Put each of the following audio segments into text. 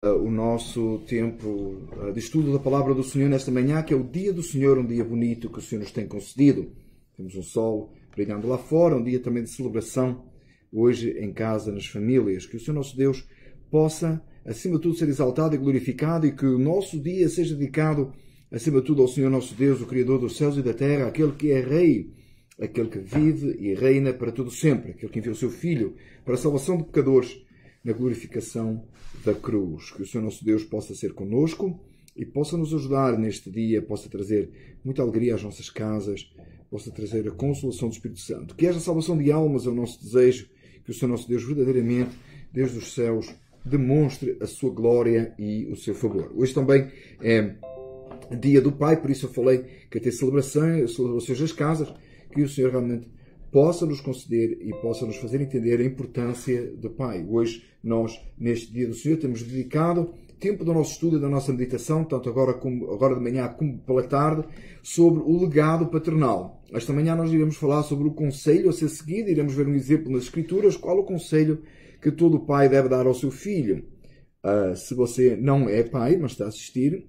o nosso tempo de estudo da palavra do Senhor nesta manhã, que é o dia do Senhor, um dia bonito que o Senhor nos tem concedido. Temos um sol brilhando lá fora, um dia também de celebração, hoje em casa, nas famílias. Que o Senhor nosso Deus possa, acima de tudo, ser exaltado e glorificado e que o nosso dia seja dedicado, acima de tudo, ao Senhor nosso Deus, o Criador dos céus e da terra, aquele que é Rei, aquele que vive e reina para todo sempre, aquele que enviou o seu Filho para a salvação de pecadores na glorificação da cruz. Que o Senhor nosso Deus possa ser conosco e possa nos ajudar neste dia, possa trazer muita alegria às nossas casas, possa trazer a consolação do Espírito Santo. Que haja salvação de almas é o nosso desejo, que o Senhor nosso Deus verdadeiramente, desde os céus, demonstre a sua glória e o seu favor. Hoje também é dia do Pai, por isso eu falei que até celebrações, celebrações das casas, que o Senhor realmente possa nos conceder e possa nos fazer entender a importância do Pai. Hoje, nós, neste dia do Senhor, temos dedicado tempo do nosso estudo e da nossa meditação, tanto agora, como, agora de manhã como pela tarde, sobre o legado paternal. Esta manhã nós iremos falar sobre o conselho a ser seguido, iremos ver um exemplo nas Escrituras, qual o conselho que todo pai deve dar ao seu filho. Uh, se você não é pai, mas está a assistir,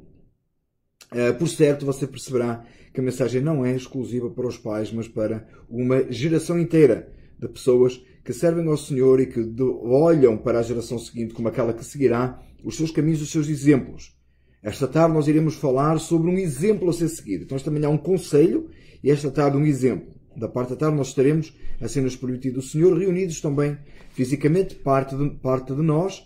uh, por certo você perceberá que a mensagem não é exclusiva para os pais, mas para uma geração inteira de pessoas que servem ao Senhor e que olham para a geração seguinte como aquela que seguirá os seus caminhos, os seus exemplos. Esta tarde nós iremos falar sobre um exemplo a ser seguido. Então, esta manhã um conselho e esta tarde um exemplo. Da parte da tarde nós estaremos, assim nos permitido o Senhor, reunidos também fisicamente, parte de, parte de nós,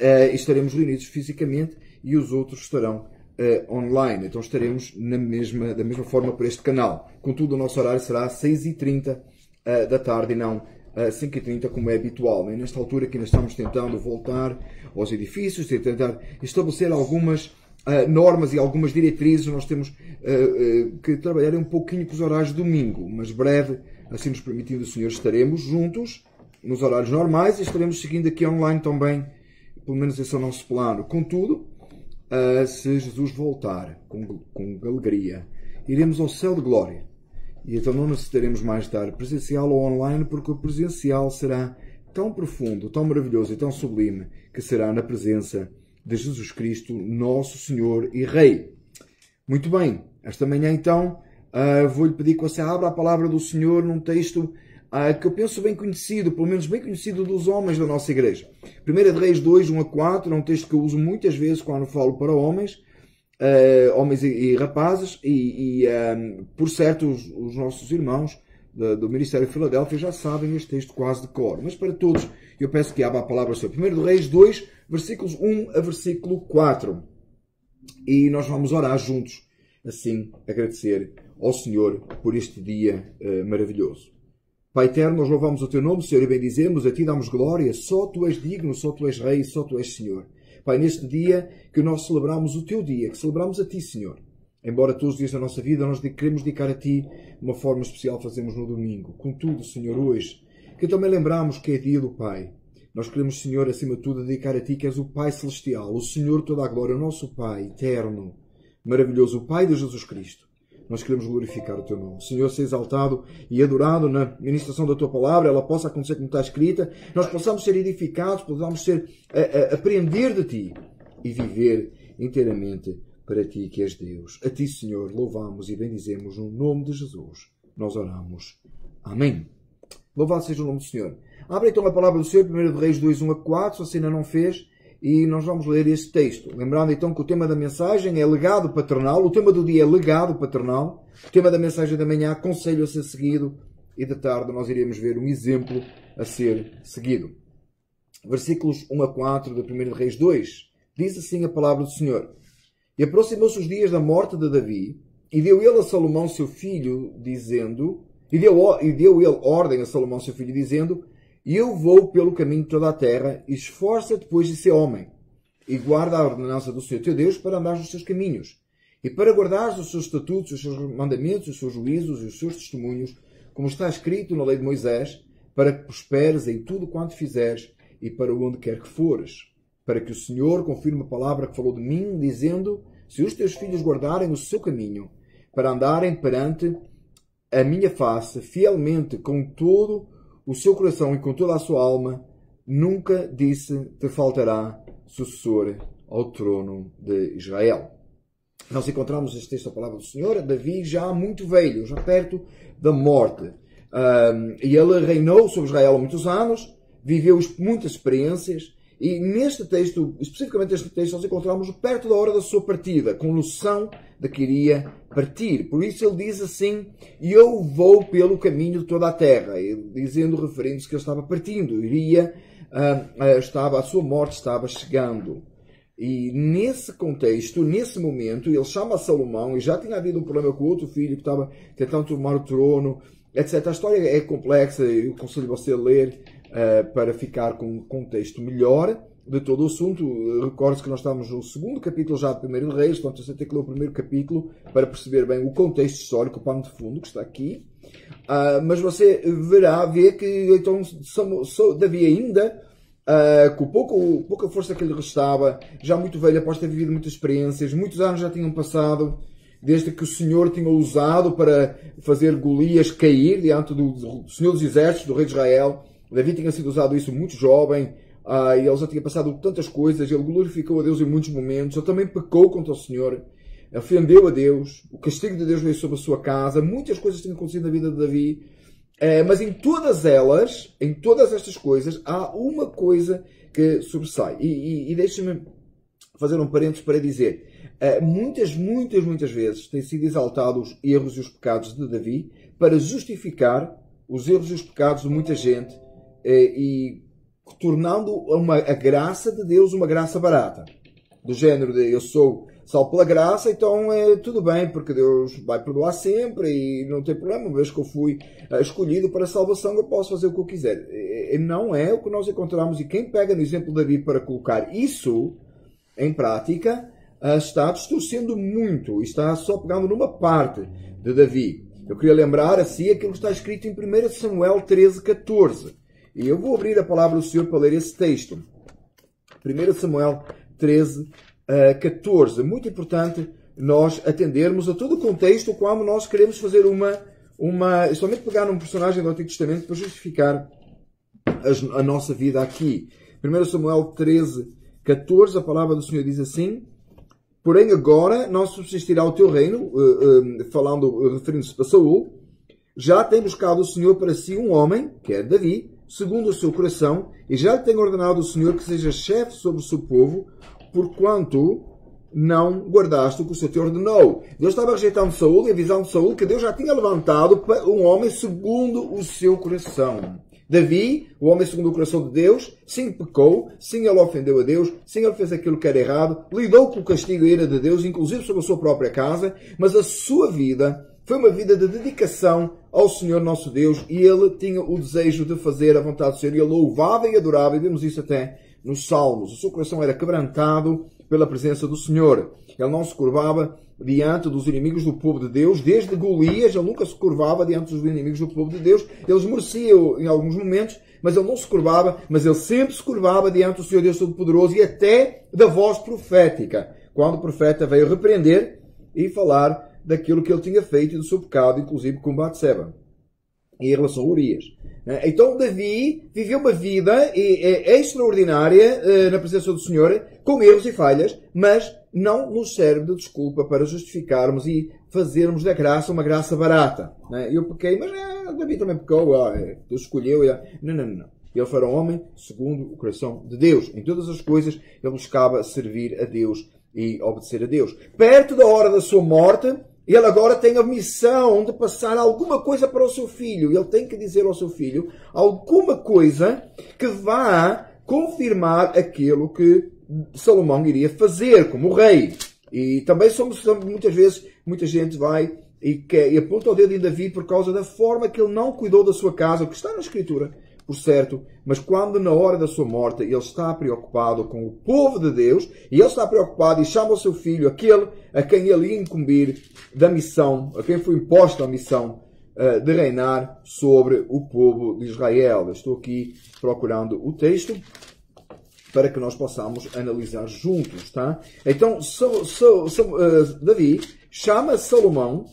uh, estaremos reunidos fisicamente e os outros estarão uh, online. Então estaremos na mesma, da mesma forma por este canal. Contudo, o nosso horário será às 6h30 uh, eh, da tarde e não às 5h30 como é habitual. E nesta altura que ainda estamos tentando voltar aos edifícios, tentar estabelecer algumas uh, normas e algumas diretrizes, nós temos que trabalhar um pouquinho com os horários de domingo, mas breve, assim nos permitindo o Senhor, estaremos juntos nos horários normais e estaremos seguindo aqui online também, pelo menos esse é o nosso plano. Contudo, se Jesus voltar com, com alegria, iremos ao céu de glória. E então não necessitaremos mais estar presencial ou online, porque o presencial será tão profundo, tão maravilhoso e tão sublime que será na presença de Jesus Cristo, nosso Senhor e Rei. Muito bem, esta manhã então uh, vou-lhe pedir que você abra a palavra do Senhor num texto uh, que eu penso bem conhecido, pelo menos bem conhecido dos homens da nossa igreja. 1 de Reis 2, 1 a 4, é um texto que eu uso muitas vezes quando falo para homens, uh, homens e, e, rapazes, e, e por certo os, os nossos irmãos do Ministério de Filadélfia já sabem este texto quase de cor. Mas para todos, eu peço que abra a palavra sobre 1 Reis 2, versículos 1 a versículo 4. E nós vamos orar juntos, assim, agradecer ao Senhor por este dia uh, maravilhoso. Pai eterno, nós louvamos o teu nome, Senhor, e bendizemos, a ti damos glória, só tu és digno, só tu és rei, só tu és Senhor. Pai, neste dia que nós celebramos o teu dia, que celebramos a ti, Senhor. Embora todos os dias da nossa vida nós queremos dedicar a Ti de uma forma especial, fazemos no domingo. Contudo, Senhor, hoje, que também lembramos que é dia do Pai. Nós queremos, Senhor, acima de tudo, dedicar a Ti, que és o Pai Celestial, o Senhor toda a glória, o nosso Pai eterno, maravilhoso, o Pai de Jesus Cristo. Nós queremos glorificar o Teu nome. Senhor, ser exaltado e adorado na ministração da Tua palavra, ela possa acontecer como está escrita, nós possamos ser edificados, possamos ser, a, a, aprender de Ti e viver inteiramente para ti que és Deus. A ti, Senhor, louvamos e bendizemos no nome de Jesus. Nós oramos. Amém. Louvado seja o nome do Senhor. Abre então a palavra do Senhor, 1 de Reis 2, 1 a 4, se ainda não fez, e nós vamos ler este texto. Lembrando então que o tema da mensagem é legado paternal, o tema do dia é legado paternal, o tema da mensagem da manhã, conselho a ser seguido, e da tarde nós iremos ver um exemplo a ser seguido. Versículos 1 a 4 da 1 de Reis 2. Diz assim a palavra do Senhor. E aproximou-se os dias da morte de Davi, e deu ele a Salomão seu filho, dizendo, e deu, e deu ele ordem a Salomão seu filho, dizendo, eu vou pelo caminho de toda a terra, e esforça depois de ser homem, e guarda a ordenança do Senhor teu Deus para andar nos seus caminhos, e para guardar os seus estatutos, os seus mandamentos, os seus juízos e os seus testemunhos, como está escrito na lei de Moisés, para que prosperes em tudo quanto fizeres e para onde quer que fores para que o Senhor confirme a palavra que falou de mim, dizendo: Se os teus filhos guardarem o seu caminho, para andarem perante a minha face, fielmente, com todo o seu coração e com toda a sua alma, nunca disse te faltará sucessor ao trono de Israel. Nós encontramos este texto, a palavra do Senhor, Davi já muito velho, já perto da morte. Um, e ele reinou sobre Israel há muitos anos, viveu muitas experiências, e neste texto, especificamente neste texto, nós encontramos perto da hora da sua partida, com noção de que iria partir. Por isso ele diz assim: Eu vou pelo caminho de toda a terra, dizendo, referindo-se que ele estava partindo, iria, uh, uh, estava, a sua morte estava chegando. E nesse contexto, nesse momento, ele chama Salomão, e já tinha havido um problema com outro filho que estava tentando tomar o trono, etc. A história é complexa, eu aconselho você a ler uh, para ficar com um contexto melhor de todo o assunto. Recorde-se que nós estamos no segundo capítulo já do Primeiro Reis, portanto você tem que ler o primeiro capítulo para perceber bem o contexto histórico, o pano de fundo que está aqui. Uh, mas você verá, vê que então Davi ainda, uh, com pouco, pouca força que lhe restava, já muito velho após ter vivido muitas experiências, muitos anos já tinham passado, desde que o Senhor tinha usado para fazer Golias cair diante do, do Senhor dos Exércitos, do rei de Israel. Davi tinha sido usado isso muito jovem, ah, e ele já tinha passado tantas coisas, ele glorificou a Deus em muitos momentos, ele também pecou contra o Senhor, ofendeu a Deus, o castigo de Deus veio sobre a sua casa, muitas coisas tinham acontecido na vida de Davi, eh, mas em todas elas, em todas estas coisas, há uma coisa que sobressai. E, e, e deixe-me fazer um parênteses para dizer, eh, muitas, muitas, muitas vezes têm sido exaltados os erros e os pecados de Davi para justificar os erros e os pecados de muita gente e tornando uma, a graça de Deus uma graça barata. Do género de eu sou salvo pela graça, então é tudo bem, porque Deus vai perdoar sempre e não tem problema, uma vez que eu fui eh, escolhido para a salvação, eu posso fazer o que eu quiser. E não é o que nós encontramos, e quem pega no exemplo de Davi para colocar isso em prática, eh, está distorcendo muito, está só pegando numa parte de Davi. Eu queria lembrar assim aquilo que está escrito em 1 Samuel 13, 14 e eu vou abrir a palavra do Senhor para ler esse texto. 1 Samuel 13, 14. Muito importante nós atendermos a todo o contexto como nós queremos fazer uma, uma. somente pegar um personagem do Antigo Testamento para justificar a, a nossa vida aqui. 1 Samuel 13, 14, a palavra do Senhor diz assim. Porém, agora não subsistirá o teu reino, uh, uh, falando, referindo-se para Saul, já tem buscado o Senhor para si um homem, que é Davi, segundo o seu coração, e já tem ordenado o Senhor que seja chefe sobre o seu povo, porquanto não guardaste o que o Senhor te ordenou. Deus estava rejeitando Saul e avisando Saul que Deus já tinha levantado um homem segundo o seu coração. Davi, o homem segundo o coração de Deus, sim pecou, sim ele ofendeu a Deus, sim ele fez aquilo que era errado, lidou com o castigo e a ira de Deus, inclusive sobre a sua própria casa, mas a sua vida foi uma vida de dedicação ao Senhor nosso Deus e ele tinha o desejo de fazer a vontade do Senhor. Ele louvava e adorava, e vimos isso até nos Salmos. O seu coração era quebrantado pela presença do Senhor. Ele não se curvava diante dos inimigos do povo de Deus, desde Golias, ele nunca se curvava diante dos inimigos do povo de Deus. Eles mereciam em alguns momentos, mas ele não se curvava, mas ele sempre se curvava diante do Senhor Deus Todo-Poderoso e até da voz profética, quando o profeta veio repreender e falar daquilo que ele tinha feito e do seu pecado, inclusive com Batseba, em relação a Urias. Né? Então Davi viveu uma vida extraordinária eh, na presença do Senhor, com erros e falhas, mas não nos serve de desculpa para justificarmos e fazermos da graça uma graça barata. Né? Eu pequei, mas é, Davi também pecou, ah, Deus escolheu. Não, não, não. Ele foi um homem segundo o coração de Deus. Em todas as coisas, ele buscava servir a Deus e obedecer a Deus. Perto da hora da sua morte, ele agora tem a missão de passar alguma coisa para o seu filho. Ele tem que dizer ao seu filho alguma coisa que vá confirmar aquilo que Salomão iria fazer como rei. E também somos, muitas vezes, muita gente vai e, quer, e aponta o dedo em Davi por causa da forma que ele não cuidou da sua casa, o que está na Escritura por certo, mas quando na hora da sua morte ele está preocupado com o povo de Deus e ele está preocupado e chama o seu filho, aquele a quem ele ia incumbir da missão, a quem foi imposta a missão uh, de reinar sobre o povo de Israel. Eu estou aqui procurando o texto para que nós possamos analisar juntos, tá? Então, so, so, so, uh, Davi chama Salomão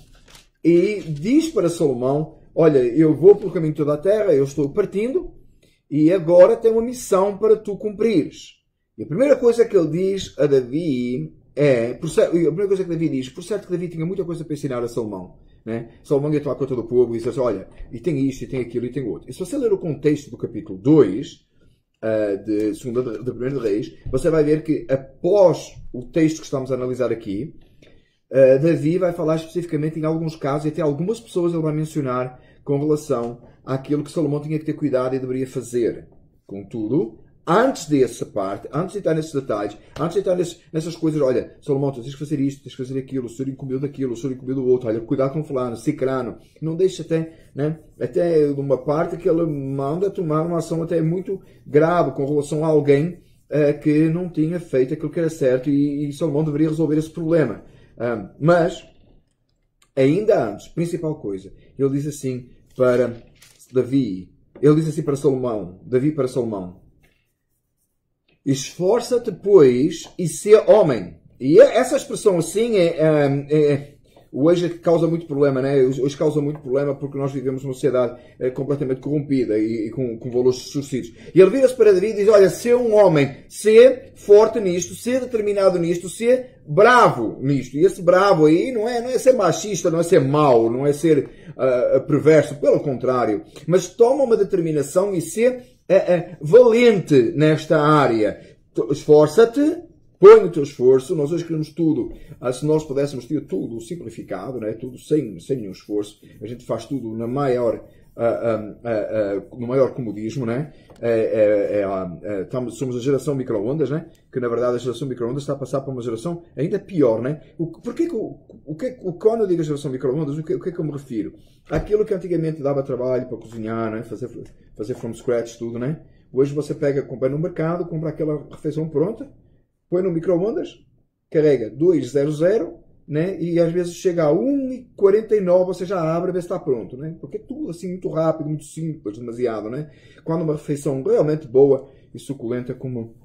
e diz para Salomão Olha, eu vou pelo caminho de toda a terra, eu estou partindo, e agora tenho uma missão para tu cumprires. E a primeira coisa que ele diz a Davi é, por a primeira coisa que Davi diz, por certo que Davi tinha muita coisa para ensinar a Salomão. Né? Salomão ia tomar conta do povo e disse assim, olha, e tem isto, e tem aquilo, e tem outro. E se você ler o contexto do capítulo 2, uh, de segunda de, de 1 Reis, você vai ver que após o texto que estamos a analisar aqui, uh, Davi vai falar especificamente em alguns casos, e até algumas pessoas ele vai mencionar com relação àquilo que Salomão tinha que ter cuidado e deveria fazer. Contudo, antes dessa parte, antes de estar nesses detalhes, antes de estar nesses, nessas coisas, olha, Salomão, tu tens que fazer isto, tens que fazer aquilo, o senhor incumbiu daquilo, o senhor incumbiu do outro, olha, cuidado com fulano, cicrano, não deixa até, né, até uma parte que ele manda tomar uma ação até muito grave com relação a alguém uh, que não tinha feito aquilo que era certo e, e Salomão deveria resolver esse problema. Uh, mas, ainda antes, principal coisa, ele diz assim para Davi, ele diz assim para Salomão, Davi para Salomão, esforça-te, pois, e ser homem. E essa expressão assim é, é, é hoje causa muito problema, né? Hoje causa muito problema porque nós vivemos numa sociedade é, completamente corrompida e, e com, com, valores distorcidos. E ele vira-se para David e diz: Olha, ser um homem, ser forte nisto, ser determinado nisto, ser bravo nisto. E esse bravo aí não é, não é ser machista, não é ser mau, não é ser uh, perverso, pelo contrário. Mas toma uma determinação e ser é, é, valente nesta área. Esforça-te, põe o teu esforço. Nós hoje queremos tudo. Ah, se nós pudéssemos ter tudo simplificado, né? tudo sem, sem nenhum esforço, a gente faz tudo na maior uh, uh, no maior comodismo, né? É, é, é, estamos, somos a geração microondas, né? Que na verdade a geração microondas está a passar para uma geração ainda pior, né? O, porquê que, o, o que, o, quando eu digo geração microondas, o que, o que é que eu me refiro? Aquilo que antigamente dava trabalho para cozinhar, né? Fazer, fazer from scratch tudo, né? Hoje você pega, compra no mercado, compra aquela refeição pronta, põe no microondas, carrega 200 né? E às vezes chega a 1h49, você já abre e vê se está pronto, né? Porque é tudo assim muito rápido, muito simples, demasiado, né? Quando uma refeição realmente boa e suculenta, como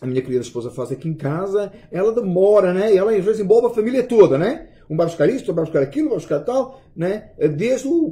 a minha querida esposa faz aqui em casa, ela demora, né? E ela às vezes envolve a família toda, né? Um vai buscar isto, outro vai buscar aquilo, vai buscar tal, né? Desde o,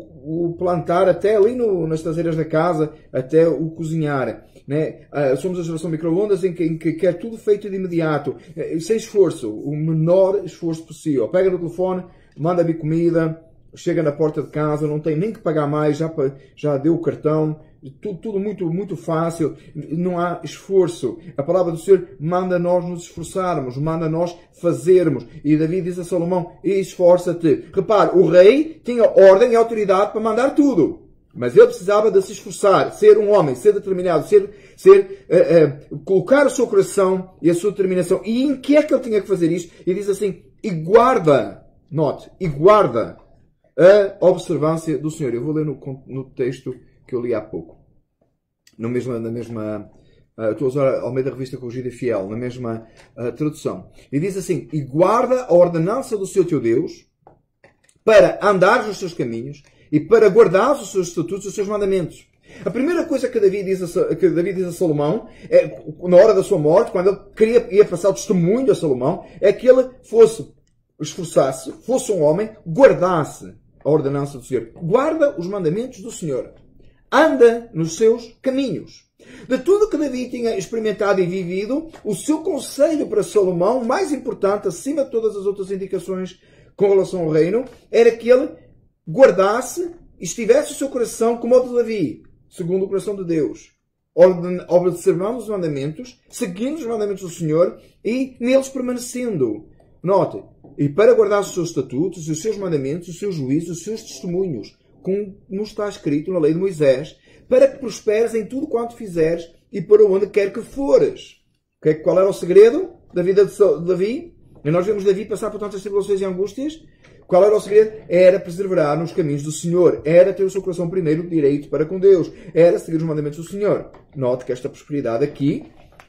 o plantar até ali no, nas traseiras da casa, até o cozinhar. Né? Uh, somos a geração microondas em que, em que quer tudo feito de imediato, uh, sem esforço, o menor esforço possível. Pega no telefone, manda vir comida, chega na porta de casa, não tem nem que pagar mais, já, já deu o cartão, tudo, tudo, muito, muito fácil, não há esforço. A palavra do Senhor manda nós nos esforçarmos, manda nós fazermos. E Davi diz a Salomão: esforça-te. Repare, o rei tinha ordem e autoridade para mandar tudo. Mas ele precisava de se esforçar, ser um homem, ser determinado, ser, ser uh, uh, colocar o seu coração e a sua determinação. E em que é que ele tinha que fazer isto? E diz assim: e guarda, note, e guarda a observância do Senhor. Eu vou ler no, no texto que eu li há pouco. No mesmo, na mesma. Uh, estou a usar a Almeida Revista Corrigida Fiel, na mesma uh, tradução. E diz assim: E guarda a ordenança do seu teu Deus para andar nos seus caminhos e para guardar os seus estatutos, os seus mandamentos. A primeira coisa que Davi diz a, que Davi diz a Salomão, é, na hora da sua morte, quando ele queria, ia passar o testemunho a Salomão, é que ele fosse, esforçasse, fosse um homem, guardasse a ordenança do Senhor. Guarda os mandamentos do Senhor. Anda nos seus caminhos. De tudo que Davi tinha experimentado e vivido, o seu conselho para Salomão, mais importante, acima de todas as outras indicações com relação ao reino, era que ele guardasse e estivesse o seu coração como o de Davi, segundo o coração de Deus, observando os mandamentos, seguindo os mandamentos do Senhor e neles permanecendo. Note, e para guardar os seus estatutos, os seus mandamentos, os seus juízos, os seus testemunhos, como está escrito na lei de Moisés, para que prosperes em tudo quanto fizeres e para onde quer que fores. Qual era o segredo da vida de Davi? E nós vemos Davi passar por tantas tribulações e angústias qual era o segredo? Era perseverar nos caminhos do Senhor. Era ter o seu coração primeiro direito para com Deus. Era seguir os mandamentos do Senhor. Note que esta prosperidade aqui,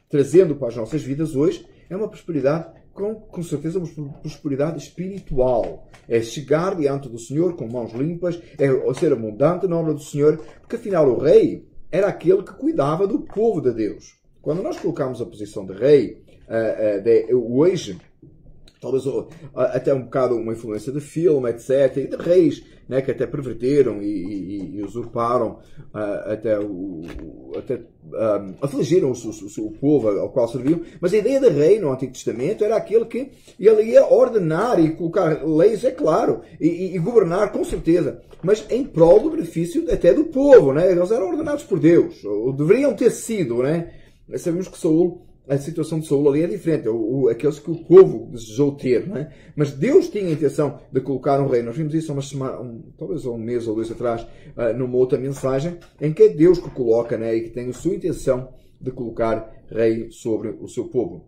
trazendo para as nossas vidas hoje, é uma prosperidade com, com certeza uma prosperidade espiritual. É chegar diante do Senhor com mãos limpas, é ser abundante na obra do Senhor, porque afinal o rei era aquele que cuidava do povo de Deus. Quando nós colocamos a posição de rei uh, uh, de, hoje, talvez até um bocado uma influência de filme, etc., e de reis né, que até perverteram e, e, e usurparam uh, até, o, até um, afligiram o, o, o, povo ao qual serviam. Mas a ideia de rei no Antigo Testamento era aquele que ele ia ordenar e colocar leis, é claro, e, e governar com certeza, mas em prol do benefício até do povo. Né? Eles eram ordenados por Deus, ou deveriam ter sido. Né? Sabemos que Saul a situação de Saul ali é diferente, o, o, aqueles que o povo desejou ter, não é? Mas Deus tinha a intenção de colocar um rei. Nós vimos isso há uma semana, um, talvez um mês ou dois atrás, uh, numa outra mensagem, em que é Deus que coloca, né? E que tem a sua intenção de colocar rei sobre o seu povo.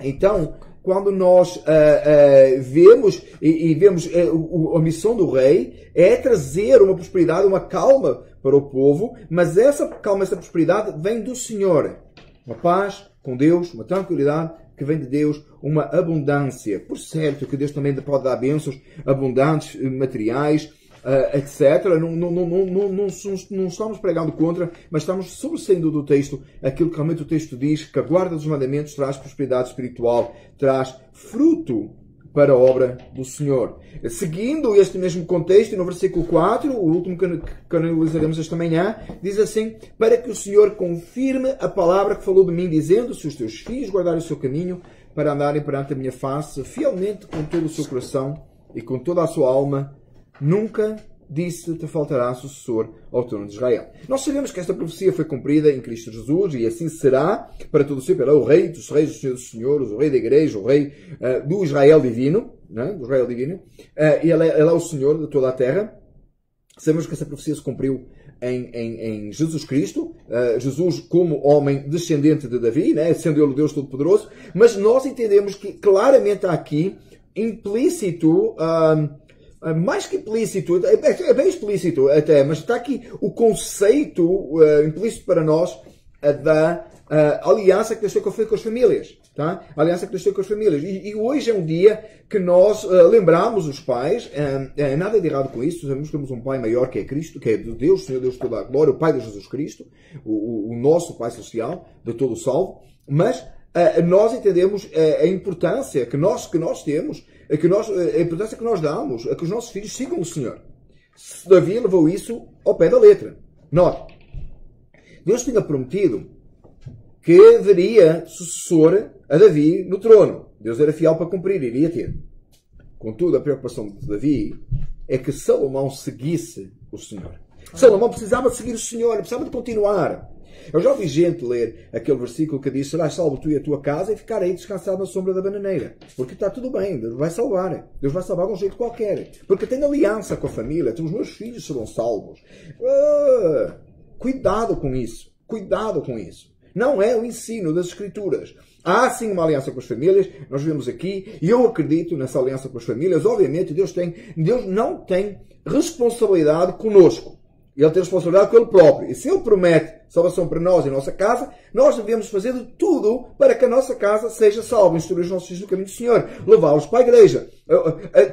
Então, quando nós uh, uh, vemos e, e vemos uh, a missão do rei é trazer uma prosperidade, uma calma para o povo, mas essa calma, essa prosperidade vem do Senhor. Uma paz, com Deus, uma tranquilidade que vem de Deus, uma abundância. Por certo que Deus também pode dar bênçãos abundantes, eh, materiais, uh, etc. Não, não, não, não, não, não, estamos pregando contra, mas estamos sobressaindo do texto aquilo que realmente o texto diz, que a guarda dos mandamentos traz prosperidade espiritual, traz fruto para a obra do Senhor. Seguindo este mesmo contexto, no versículo 4, o último que analisaremos esta manhã, diz assim: Para que o Senhor confirme a palavra que falou de mim, dizendo: Se os teus filhos guardarem o seu caminho, para andarem perante a minha face, fielmente com todo o seu coração e com toda a sua alma, nunca disse te faltará sucessor ao trono de Israel. Nós sabemos que esta profecia foi cumprida em Cristo Jesus e assim será para todo sempre. Ele é o rei dos reis, o senhor dos senhores, o rei da igreja, o rei uh, do Israel divino, né? do Israel divino. Uh, e ele é, ele é o senhor de toda a terra. Sabemos que essa profecia se cumpriu em, em, em, Jesus Cristo, uh, Jesus como homem descendente de Davi, né? sendo ele o Deus Todo-Poderoso, mas nós entendemos que claramente há aqui implícito uh, mais que implícito, é, é, bem explícito até, mas está aqui o conceito uh, implícito para nós uh, da uh, aliança que Deus tem com as famílias. Tá? A aliança que Deus tem com as famílias. E, e hoje é um dia que nós lembramos os pais, nada de errado com isso, sabemos que temos um Pai maior que é Cristo, que é de Deus, Senhor Deus toda a glória, o Pai de Jesus Cristo, o, o, nosso Pai Celestial, de todo o salvo, mas nós entendemos a importância que nós, que nós temos é que nós, a importância que nós damos é que os nossos filhos sigam o Senhor. Davi levou isso ao pé da letra. Note, Deus tinha prometido que haveria sucessor a Davi no trono. Deus era fiel para cumprir, iria ter. Contudo, a preocupação de Davi é que Salomão seguisse o Senhor. Salomão precisava seguir o Senhor, precisava de continuar. Eu já ouvi gente ler aquele versículo que diz: Serás salvo tu e a tua casa e ficar aí descansado na sombra da bananeira. Porque está tudo bem, Deus vai salvar. Deus vai salvar de um jeito qualquer. Porque tem aliança com a família, os meus filhos serão salvos. Ah, cuidado com isso. Cuidado com isso. Não é o ensino das Escrituras. Há sim uma aliança com as famílias, nós vemos aqui, e eu acredito nessa aliança com as famílias. Obviamente, Deus, tem, Deus não tem responsabilidade conosco. Ele tem responsabilidade com ele próprio. E se ele promete salvação para nós e nossa casa, nós devemos fazer de tudo para que a nossa casa seja salva. Instruir os nossos filhos no caminho do Senhor. Levá-los para a igreja.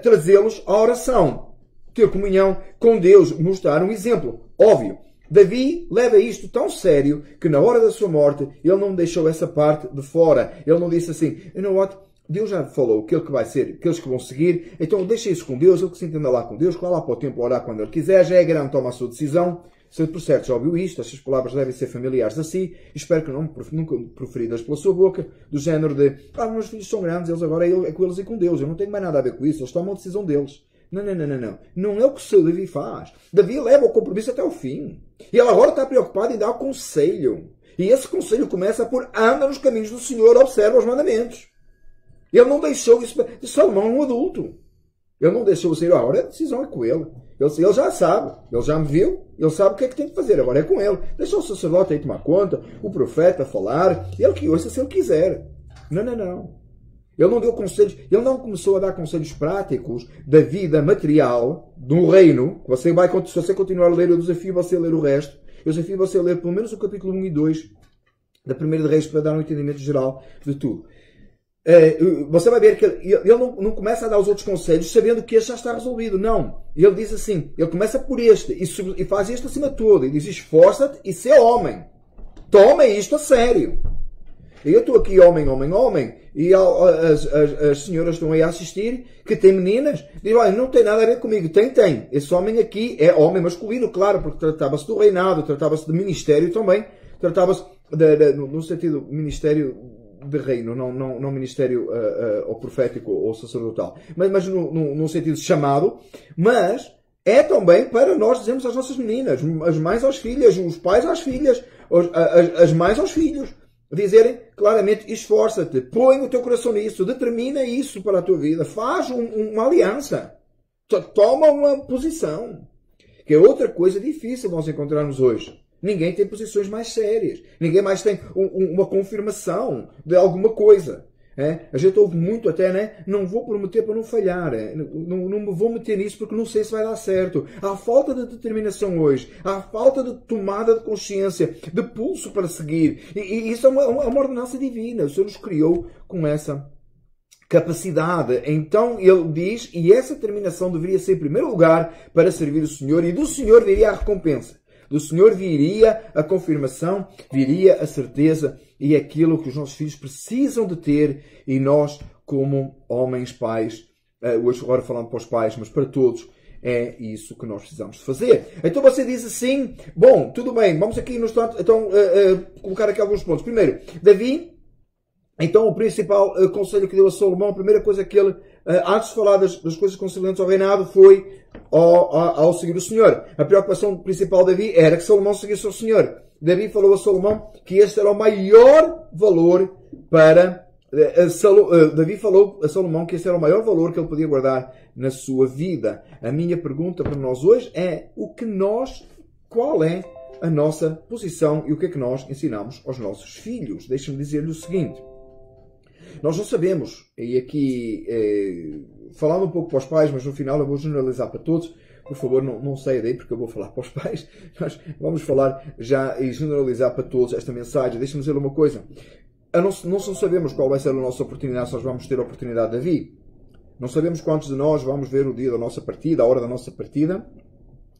Trazê-los à oração. Ter comunhão com Deus. Mostrar um exemplo. Óbvio. Davi leva isto tão sério que na hora da sua morte ele não deixou essa parte de fora. Ele não disse assim, you know what? Deus já falou aquele que vai ser, aqueles que vão seguir, então deixa isso com Deus, ele que se entenda lá com Deus, vá lá para o templo orar quando ele quiser, já é grande, toma a sua decisão. Se por certo já ouviu isto, estas palavras devem ser familiares a si, espero que não nunca proferidas pela sua boca, do género de, ah, meus filhos são grandes, eles agora é com eles e com Deus, eu não tenho mais nada a ver com isso, eles tomam a decisão deles. Não, não, não, não, não. Não é o que o seu Davi faz. Davi leva o compromisso até o fim. E ele agora está preocupado em dar o conselho. E esse conselho começa por anda nos caminhos do Senhor, observa os mandamentos. Ele não deixou isso. Salomão é um adulto. Ele não deixou você ir, agora a decisão é com ele. Ele. Ele já sabe, ele já me viu, ele sabe o que é que tem que fazer, agora é com ele. Deixou o sacerdote aí tomar conta, o profeta falar, ele que ouça se ele quiser. Não, não, não. Ele não deu conselhos, ele não começou a dar conselhos práticos da vida material do reino. Você vai, se você continuar a ler, eu desafio você a ler o resto. Eu desafio você a ler pelo menos o capítulo 1 e 2 da Primeira de Reis para dar um entendimento geral de tudo. É, você vai ver que ele, ele não, não, começa a dar os outros conselhos sabendo que este já está resolvido. Não. Ele diz assim: ele começa por este e, e faz este acima de tudo. E diz: esforça-te e sê homem. Toma isto a sério. Eu estou aqui homem, homem, homem, e as, as, as senhoras estão aí a assistir, que têm meninas, dizem, olha, não tem nada a ver comigo. Tem, tem. Esse homem aqui é homem masculino, claro, porque tratava-se do reinado, tratava-se de ministério também, tratava-se, no sentido, ministério de reino, não, não, não ministério uh, uh, ou profético ou sacerdotal, mas, mas no, no, no sentido chamado, mas é também para nós dizermos às nossas meninas, as mães às filhas, os pais às filhas, as, as mães aos filhos, dizerem claramente: esforça-te, põe o teu coração nisso, determina isso para a tua vida, faz um, uma aliança, toma uma posição. Que é outra coisa difícil nós encontrarmos hoje. Ninguém tem posições mais sérias. Ninguém mais tem um, uma confirmação de alguma coisa. É? A gente ouve muito até, né? Não vou prometer para não falhar. É? Não, não me vou meter nisso porque não sei se vai dar certo. Há falta de determinação hoje. Há falta de tomada de consciência, de pulso para seguir. E, e isso é uma, uma ordenança divina. O Senhor nos criou com essa capacidade. Então ele diz, e essa determinação deveria ser em primeiro lugar para servir o Senhor, e do Senhor viria a recompensa. Do Senhor viria a confirmação, viria a certeza e aquilo que os nossos filhos precisam de ter e nós, como homens, pais, eh, hoje agora falando para os pais, mas para todos, é isso que nós precisamos fazer. Então você diz assim, bom, tudo bem, vamos aqui no instante, então uh, uh, colocar aqui alguns pontos. Primeiro, Davi, então o principal uh, conselho que deu a Salomão, a primeira coisa que ele, antes de falar das, das coisas conciliantes ao reinado, foi ao, ao, ao, seguir o Senhor. A preocupação principal de Davi era que Salomão seguisse o Senhor. Davi falou a Salomão que este era o maior valor para. Eh, eh, Davi falou a Salomão que este era o maior valor que ele podia guardar na sua vida. A minha pergunta para nós hoje é o que nós, qual é a nossa posição e o que é que nós ensinamos aos nossos filhos? Deixa-me dizer-lhe o seguinte. Nós não sabemos, e aqui eh, falando um pouco para os pais, mas no final eu vou generalizar para todos. Por favor, não, não saia daí porque eu vou falar para os pais. Nós vamos falar já e generalizar para todos esta mensagem. Deixa-me dizer uma coisa. Não, não sabemos qual vai ser a nossa oportunidade, se nós vamos ter a oportunidade de vir. Não sabemos quantos de nós vamos ver o dia da nossa partida, a hora da nossa partida,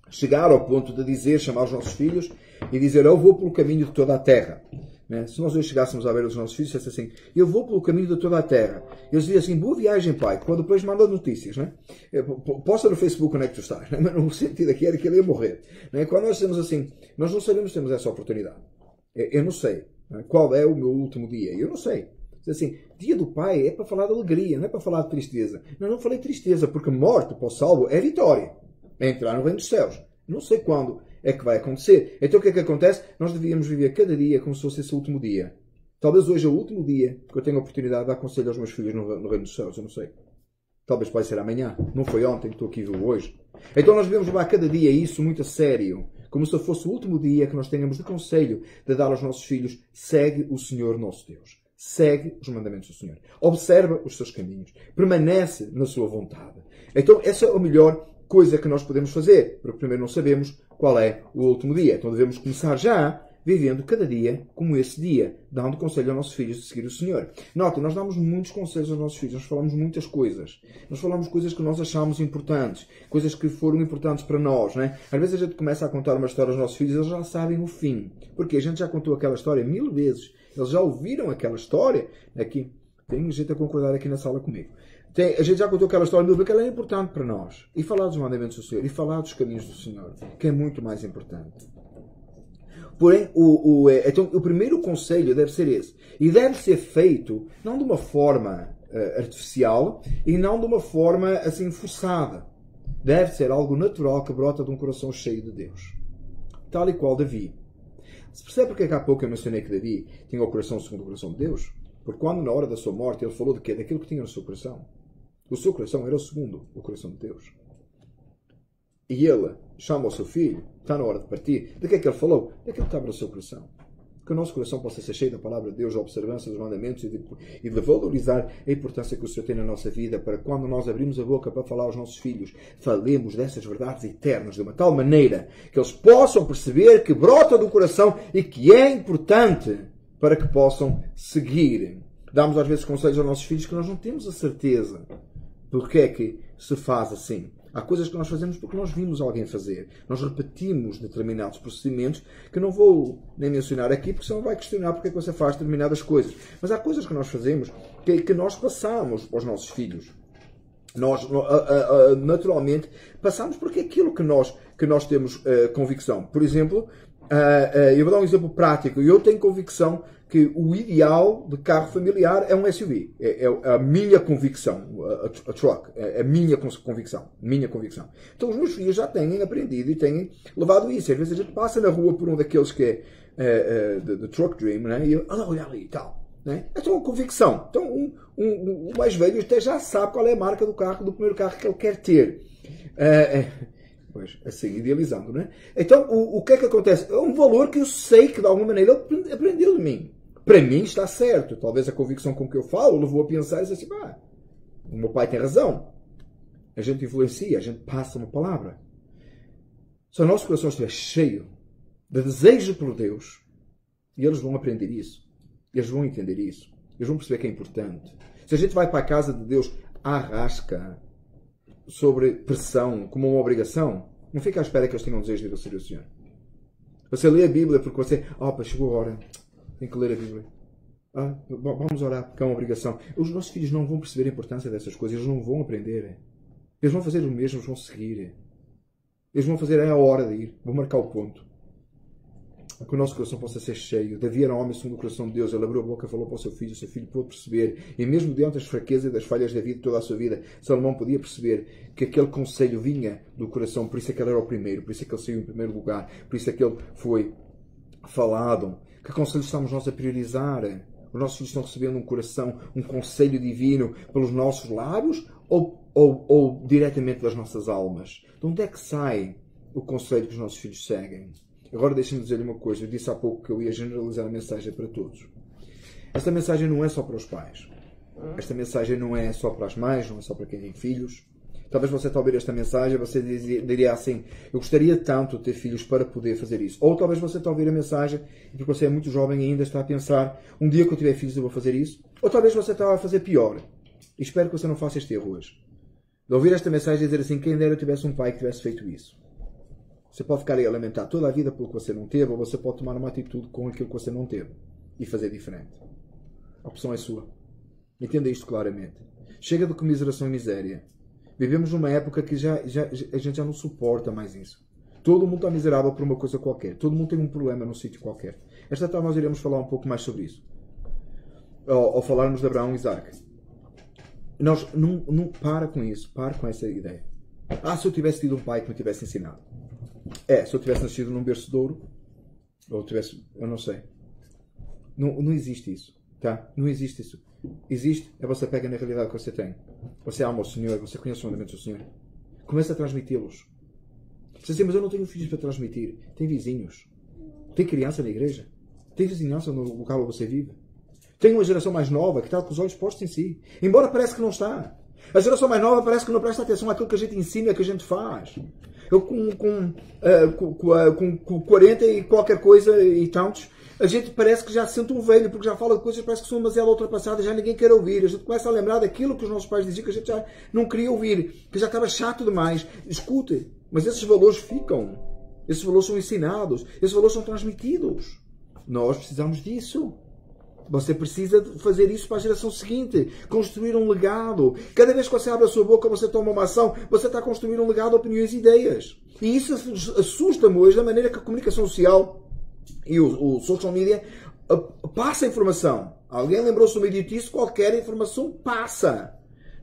chegar ao ponto de dizer, chamar os nossos filhos e dizer: Eu vou pelo caminho de toda a terra. Né? Se nós hoje chegássemos a ver os nossos filhos, dissesse assim: Eu vou pelo caminho de toda a terra. Eles diziam assim: Boa viagem, pai. Quando depois manda notícias, né? Posta no Facebook onde é que tu estás. Né? Mas no sentido aqui era que ele ia morrer. Né? Quando nós dizemos assim: Nós não sabemos se temos essa oportunidade. Eu não sei né? qual é o meu último dia. Eu não sei. Diz assim: Dia do pai é para falar de alegria, não é para falar de tristeza. Não, não falei tristeza, porque morte para o salvo é vitória. É entrar no reino dos céus. Não sei quando é que vai acontecer. Então o que é que acontece? Nós devíamos viver cada dia como se fosse esse último dia. Talvez hoje é o último dia que eu tenho a oportunidade de dar conselho aos meus filhos no, no Reino dos Céus, eu não sei. Talvez pode ser amanhã. Não foi ontem que estou aqui vivo hoje. Então nós devemos levar cada dia isso muito a sério. Como se fosse o último dia que nós tenhamos de conselho de dar aos nossos filhos: segue o Senhor nosso Deus. Segue os mandamentos do Senhor. Observa os seus caminhos. Permanece na sua vontade. Então essa é a melhor coisa que nós podemos fazer. Porque primeiro não sabemos qual é o último dia. Então devemos começar já vivendo cada dia como esse dia, dando conselho aos nossos filhos de seguir o Senhor. Notem, nós damos muitos conselhos aos nossos filhos, nós falamos muitas coisas. Nós falamos coisas que nós achamos importantes, coisas que foram importantes para nós. Né? Às vezes a gente começa a contar uma história aos nossos filhos eles já sabem o fim. Porque a gente já contou aquela história mil vezes. Eles já ouviram aquela história. Aqui, tem gente a concordar aqui na sala comigo. Tem, a gente já contou aquela história bíblica, ela é importante para nós. E falar dos mandamentos do Senhor, e falar dos caminhos do Senhor, que é muito mais importante. Porém, o, o, é, então, o primeiro conselho deve ser esse. E deve ser feito não de uma forma uh, artificial e não de uma forma assim forçada. Deve ser algo natural que brota de um coração cheio de Deus. Tal e qual Davi. Se percebe porque é que há pouco eu mencionei que Davi tinha o coração segundo o coração de Deus? Porque quando na hora da sua morte ele falou de quê? Daquilo que tinha no seu coração. O seu coração era o segundo, o coração de Deus. E ele chama o seu filho, está na hora de partir. De que é que ele falou? Daquilo que estava no seu coração. Que o nosso coração possa ser cheio da palavra de Deus, da observância dos mandamentos e de, e de valorizar a importância que o Senhor tem na nossa vida, para quando nós abrimos a boca para falar aos nossos filhos, falemos dessas verdades eternas de uma tal maneira que eles possam perceber que brota do coração e que é importante para que possam seguir. Damos às vezes conselhos aos nossos filhos que nós não temos a certeza porque é que se faz assim. Há coisas que nós fazemos porque nós vimos alguém fazer. Nós repetimos determinados procedimentos que não vou nem mencionar aqui, porque senão vai questionar porque é que você faz determinadas coisas. Mas há coisas que nós fazemos que, que nós passamos aos nossos filhos. Nós, naturalmente, passamos porque é aquilo que nós, que nós temos uh, convicção. Por exemplo, uh, uh, eu vou dar um exemplo prático. Eu tenho convicção que o ideal de carro familiar é um SUV. É, é a minha convicção. A, a truck. É a minha convicção. Minha convicção. Então os meus filhos já têm aprendido e têm levado isso. Às vezes a gente passa na rua por um daqueles que é uh, truck dream, né? E olha, olha ali e tal. Né? Então, uma convicção. Então, um, um, um, mais velho até já sabe qual é a marca do carro, do primeiro carro que ele quer ter. é, pois, assim, idealizando, né? Então, o, o que é que acontece? É um valor que eu sei que, de alguma maneira, ele aprendeu de mim para mim está certo. Talvez a convicção com que eu falo levou a pensar e assim, ah, o meu pai tem razão. A gente influencia, a gente passa uma palavra. Se o nosso coração estiver cheio de desejo por Deus, e eles vão aprender isso, eles vão entender isso, eles vão perceber que é importante. Se a gente vai para a casa de Deus à rasca, sobre pressão, como uma obrigação, não fica à espera que eles tenham desejo de ir ao Senhor. Você lê a Bíblia porque você, opa, chegou a hora, tem que ler a Bíblia. Ah, vamos orar, porque é uma obrigação. Os nossos filhos não vão perceber a importância dessas coisas, eles não vão aprender. Eles vão fazer o mesmo, eles vão seguir. Eles vão fazer, é a hora de ir, vou marcar o ponto. Que o nosso coração possa ser cheio. Davi era um homem segundo o coração de Deus. Ele abriu a boca, falou para o seu filho, o seu filho pôde perceber. E mesmo diante das fraquezas e das falhas da vida, toda a sua vida, Salomão podia perceber que aquele conselho vinha do coração. Por isso é que ele era o primeiro, por isso é que ele saiu em primeiro lugar, por isso é que ele foi falado. Que conselho estamos nós a priorizar? Os nossos filhos estão recebendo um coração, um conselho divino pelos nossos lábios ou, ou, ou diretamente das nossas almas? De onde é que sai o conselho que os nossos filhos seguem? Agora deixem-me dizer-lhe uma coisa. Eu disse há pouco que eu ia generalizar a mensagem para todos. Esta mensagem não é só para os pais. Esta mensagem não é só para as mães, não é só para quem tem filhos. Talvez você, ao ouvir esta mensagem, você diria assim: Eu gostaria tanto de ter filhos para poder fazer isso. Ou talvez você, ao ouvir a mensagem, e porque você é muito jovem ainda, está a pensar: Um dia que eu tiver filhos, eu vou fazer isso. Ou talvez você está a fazer pior. E espero que você não faça este erro hoje. De ouvir esta mensagem e dizer assim: Quem dera eu tivesse um pai que tivesse feito isso. Você pode ficar aí a lamentar toda a vida pelo que você não teve, ou você pode tomar uma atitude com aquilo que você não teve e fazer diferente. A opção é sua. Entenda isto claramente. Chega de comiseração e miséria. Vivemos numa época que já, já, a gente já não suporta mais isso. Todo mundo está miserável por uma coisa qualquer. Todo mundo tem um problema num sítio qualquer. Esta tarde nós iremos falar um pouco mais sobre isso. Ao, ao falarmos de Abraão e Isaac. Nós não, não para com isso. Para com essa ideia. Ah, se eu tivesse tido um pai que me tivesse ensinado. É, se eu tivesse nascido num berço de ouro, ou tivesse, eu não sei. Não, não existe isso, tá? Não existe isso. Existe, é você pega na realidade que você tem. Você ama o Senhor, você conhece os mandamentos do Senhor. Começa a transmiti-los. Você diz, mas eu não tenho filhos para transmitir. Tem vizinhos. Tem criança na igreja. Tem vizinhança no local onde você vive. Tem uma geração mais nova que está com os olhos postos em si. Embora pareça que não está. A geração mais nova parece que não presta atenção àquilo que a gente ensina, que a gente faz. Eu com, com, uh, com, com, com 40 e qualquer coisa e tantos, a gente parece que já se sente um velho, porque já fala de coisas que parece que são demasiado ultrapassadas, já ninguém quer ouvir. A gente começa a lembrar daquilo que os nossos pais diziam que a gente já não queria ouvir, que já estava chato demais. Escute, mas esses valores ficam. Esses valores são ensinados, esses valores são transmitidos. Nós precisamos disso. Você precisa fazer isso para a geração seguinte, construir um legado. Cada vez que você abre a sua boca, você toma uma ação, você está a construir um legado de opiniões e ideias. E isso assusta-me hoje da maneira que a comunicação social e o, o social media passa informação. Alguém lembrou-se de uma idiotice, qualquer informação passa.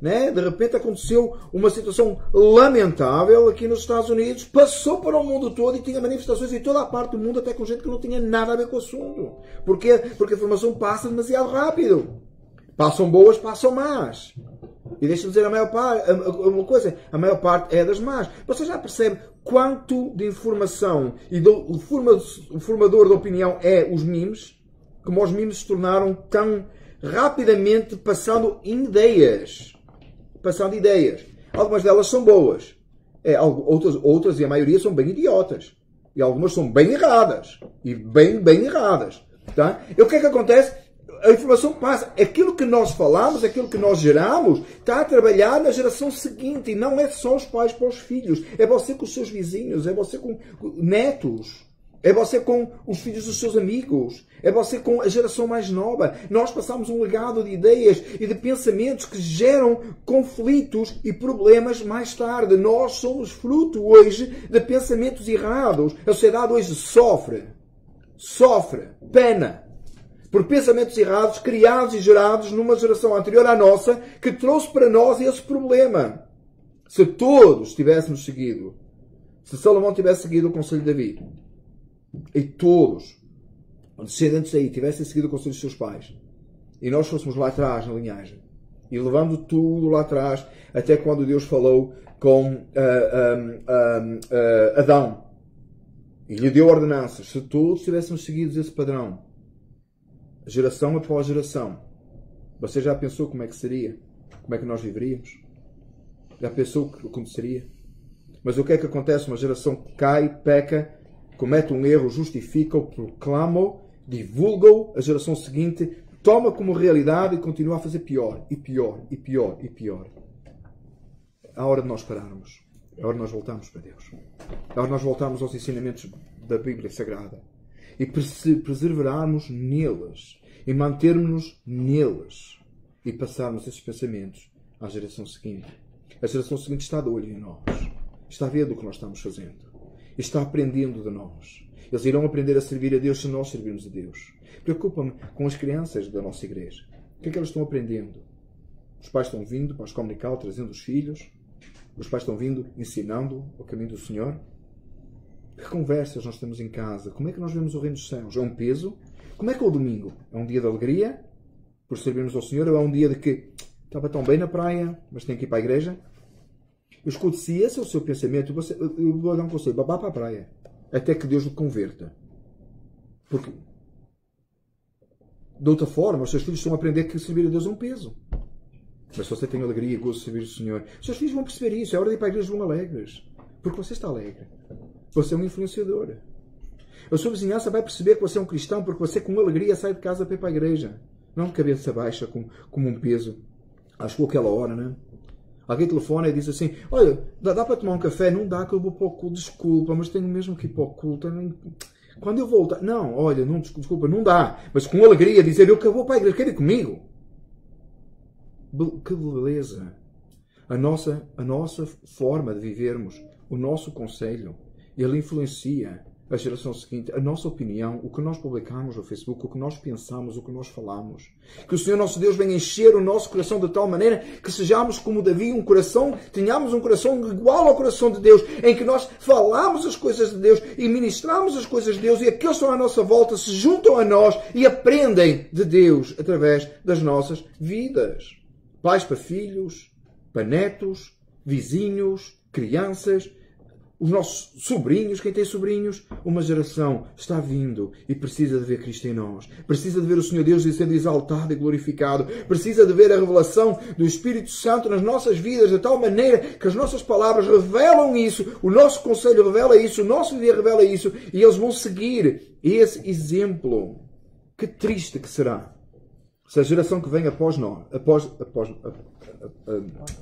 Né? De repente aconteceu uma situação lamentável aqui nos Estados Unidos, passou para o mundo todo e tinha manifestações em toda a parte do mundo, até com gente que não tinha nada a ver com o assunto. Porque a informação passa demasiado rápido. Passam boas, passam más. E deixa-me dizer a maior parte, uma coisa, a maior parte é das más. Você já percebe quanto de informação e do, o, formador de opinião é os memes? Como os memes se tornaram tão rapidamente passando ideias passando ideias. Algumas delas são boas. É, outras, outras, e a maioria, são bem idiotas. E algumas são bem erradas. E bem, bem erradas. Tá? E o que é que acontece? A informação passa. Aquilo que nós falamos, aquilo que nós geramos, está a trabalhar na geração seguinte. E não é só os pais para os filhos. É você com os seus vizinhos, é você com netos. É você com os filhos dos seus amigos. É você com a geração mais nova. Nós passamos um legado de ideias e de pensamentos que geram conflitos e problemas mais tarde. Nós somos fruto hoje de pensamentos errados. A sociedade hoje sofre. Sofre. Pena por pensamentos errados criados e gerados numa geração anterior à nossa que trouxe para nós esse problema. Se todos tivéssemos seguido, se Salomão tivesse seguido o conselho de Davi, e todos os descendentes aí tivessem seguido o conselho dos seus pais, e nós fôssemos lá atrás na linhagem, e levando tudo lá atrás, até quando Deus falou com uh, uh, uh, Adão, e lhe deu ordenanças, se todos tivéssemos seguido esse padrão, geração após geração. Você já pensou como é que seria? Como é que nós viveríamos? Já pensou o que aconteceria? Mas o que é que acontece? Uma geração cai, peca, comete um erro, justifica-o, proclama-o, divulga-o, a geração seguinte toma como realidade e continua a fazer pior, e pior, e pior, e pior. É a hora de nós pararmos. É hora de nós voltarmos para Deus. É hora de nós voltarmos aos ensinamentos da Bíblia Sagrada e perseverarmos neles e mantermos-nos neles e passarmos esses pensamentos à geração seguinte. A geração seguinte está de olho em nós, está a ver do que nós estamos fazendo, está aprendendo de nós. Eles irão aprender a servir a Deus se nós servirmos a Deus. Preocupa-me com as crianças da nossa igreja. O que é que elas estão aprendendo? Os pais estão vindo para a escola dominical trazendo os filhos. Os pais estão vindo ensinando o caminho do Senhor. Que conversas nós temos em casa? Como é que nós vemos o reino dos céus? É um peso? Como é que é o domingo? É um dia de alegria por servirmos ao Senhor? Ou é um dia de que estava tão bem na praia, mas tem que ir para a igreja? Eu escuto, se esse é o seu pensamento, você, eu vou dar um conselho, babá para a praia. Até que Deus o converta. Porque, de outra forma, os seus filhos estão a aprender que servir a Deus é um peso. Mas se você tem alegria e gozo de servir o Senhor, os seus filhos vão perceber isso. É hora de ir para a igreja vão alegres. Porque você está alegre. Você é um influenciador. A sua vizinhança vai perceber que você é um cristão porque você, com alegria, sai de casa para ir para a igreja. Não de cabeça baixa, como, como um peso. Acho que aquela hora, né? Alguém telefona e diz assim: Olha, dá, dá, para tomar um café? Não dá, que eu vou para o culto. Desculpa, mas tenho mesmo que ir para o culto. Quando eu voltar. Não, olha, não, desculpa, não dá. Mas com alegria dizer: Eu que vou para a igreja, quer ir comigo? Que beleza! A nossa, a nossa forma de vivermos, o nosso conselho ele influencia a geração seguinte, a nossa opinião, o que nós publicamos no Facebook, o que nós pensamos, o que nós falamos. Que o Senhor nosso Deus venha encher o nosso coração de tal maneira que sejamos como Davi, um coração, tenhamos um coração igual ao coração de Deus, em que nós falamos as coisas de Deus e ministramos as coisas de Deus e aqueles que estão à nossa volta se juntam a nós e aprendem de Deus através das nossas vidas. Pais para filhos, para netos, vizinhos, crianças, os nossos sobrinhos, quem tem sobrinhos, uma geração está vindo e precisa de ver Cristo em nós. Precisa de ver o Senhor Deus sendo exaltado e glorificado. Precisa de ver a revelação do Espírito Santo nas nossas vidas de tal maneira que as nossas palavras revelam isso, o nosso conselho revela isso, o nosso dia revela isso e eles vão seguir esse exemplo. Que triste que será se a geração que vem após nós, após, após, após,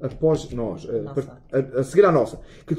após nós, a, a, a seguir a nossa, que